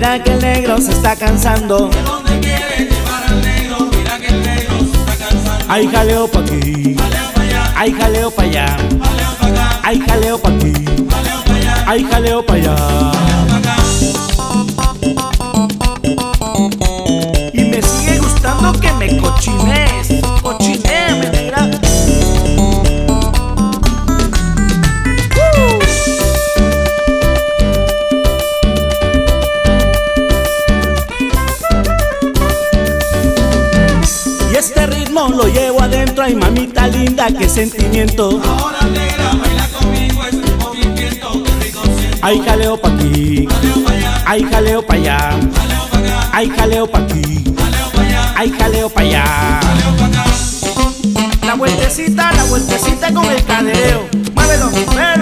negro se está cansando. ¿De dónde quiere llevar al negro? Mira que el negro se está cansando. Hay jaleo pa' aquí, hay jaleo pa' allá, hay jaleo pa' aquí, hay jaleo pa' allá. Y me sigue gustando que me cochines, lo llevo adentro, ay mamita linda, qué sentimiento. Ahora negra, baila conmigo ese movimiento que rico. Hay jaleo pa' aquí, hay jaleo pa' allá, hay jaleo pa' aquí, hay jaleo pa' allá. La vueltecita, la vueltecita con el cadereo. Muévelo, muévelo.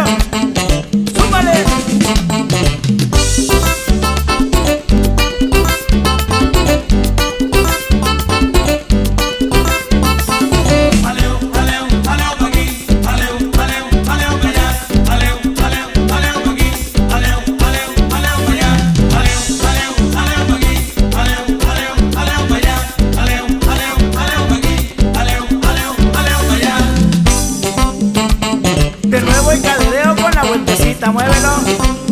Esta muévelo.